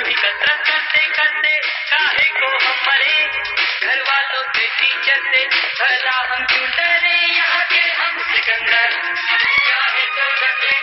यूँ कसरत करते करते चाहे को हम मरे। घर वालों के टीचर से भला हम क्यों डरे? यहाँ के हम सिकंदर। चाहे तो रखे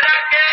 रख के